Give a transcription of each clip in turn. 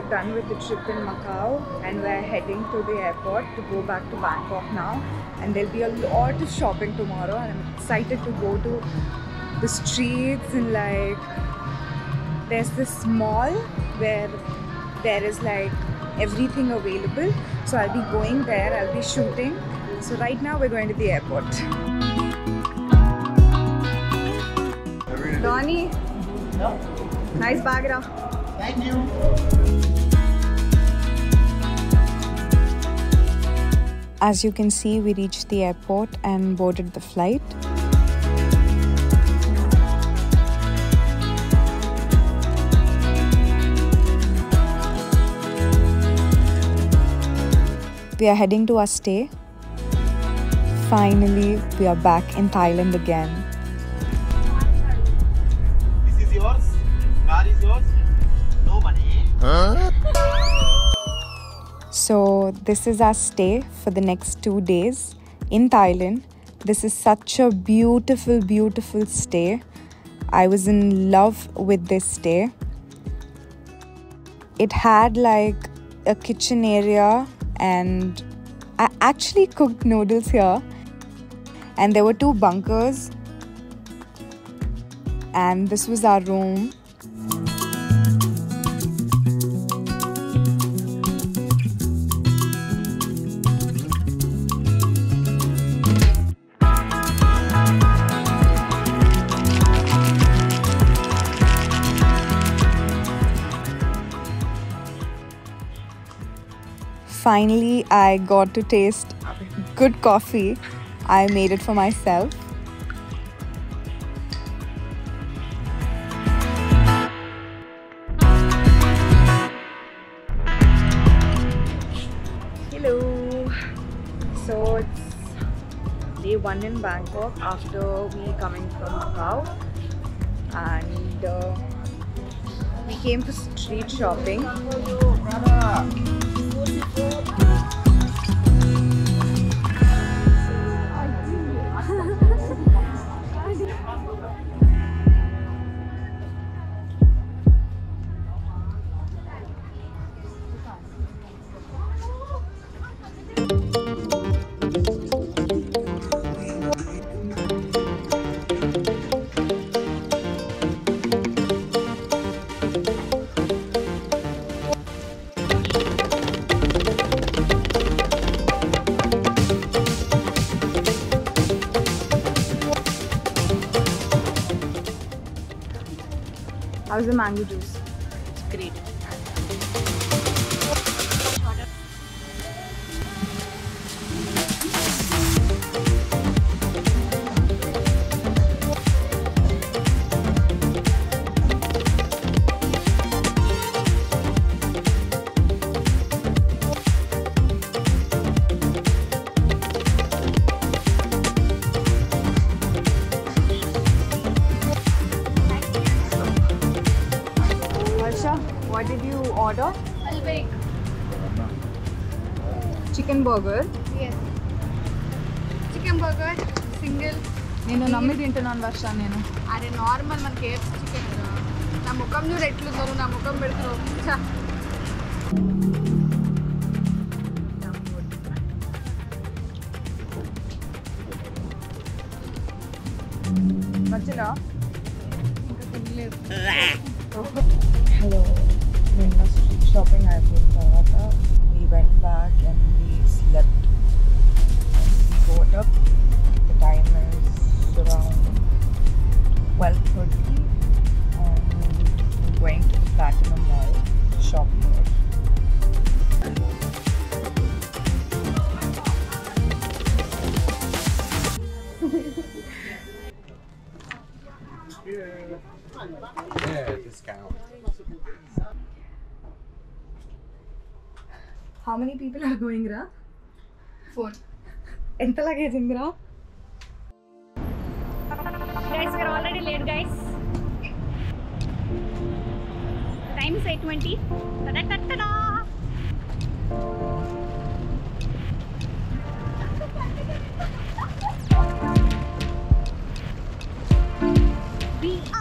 we're done with the trip in Macau and we're heading to the airport to go back to Bangkok now. And there'll be a lot of shopping tomorrow, and I'm excited to go to the streets and like there's this mall where there is like everything available. So I'll be going there, I'll be shooting. So right now we're going to the airport. Donnie, nice bag, Ra. Thank you. As you can see, we reached the airport and boarded the flight. We are heading to our stay. Finally, we are back in Thailand again. This is yours. Car is yours. No money. So, this is our stay for the next two days in Thailand. This is such a beautiful, beautiful stay. I was in love with this stay. It had like a kitchen area, and I actually cooked noodles here. And there were two bunkers, and this was our room. Finally, I got to taste good coffee. I made it for myself. Hello. So it's day one in Bangkok after we coming from Macau, and uh, we came for street shopping. How's और mango juice Burger. Yes. Chicken burger single నేను నమ్మి తింటున్నాను వర్ష నేను అరే normal మన KFC chicken నా ముఖం చూడు ఎట్లుందో నా ముఖం పెడుతున్నావు ఛ. షాపింగ్ అయిపోయిన తర్వాత we went back and we slept we got up the time is around twelve thirty and going to the platinum mall How many people are going రా? ఫోర్ ఎంత లగేజ్ ఉందిరా guys we are already late guys time is eight twenty We are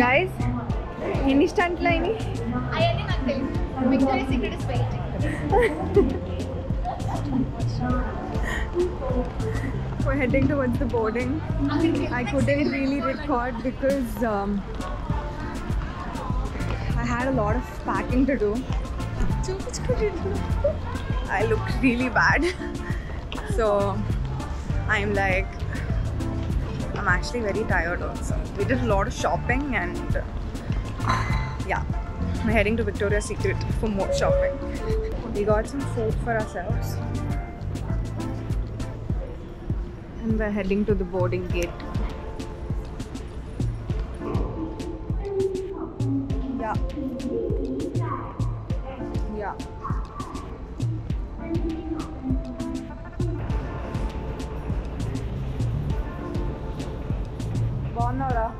guys ఎన్ని స్టంట్లు అయినాయి అవన్నీ నాకు తెలుసు victory secret is waiting We're heading towards the boarding. I couldn't really record because um, I had a lot of packing to do. I looked really bad. So I'm like, I'm actually very tired also. We did a lot of shopping and yeah, we're heading to Victoria's Secret for more shopping. We got some food for ourselves. And we're heading to the boarding gate. Yeah. Yeah. Nora.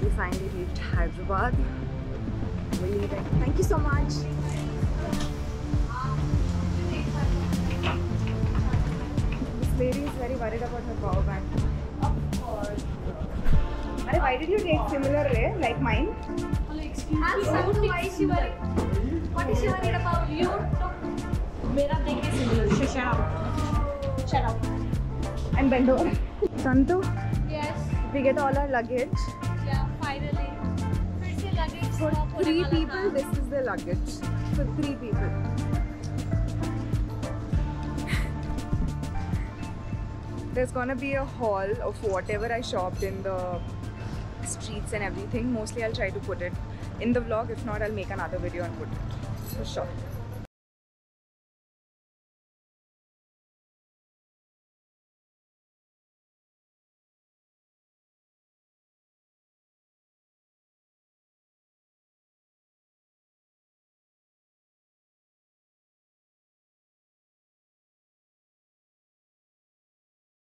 We finally reached Hyderabad. Thank you so much. This lady is very worried about her power bank. Of course. Why did you take similar ray like mine? I'm so why is she worried? What is she worried about? You मेरा देख के similar shut up shut up And bend over. Santu, yes we get all our luggage. yeah finally फिर से luggage For stop होने three वाला people, था। this is the luggage. For three people. There's gonna be a haul of whatever I shopped in the streets and everything. Mostly I'll try to put it in the vlog. If not, I'll make another video and put it. For sure.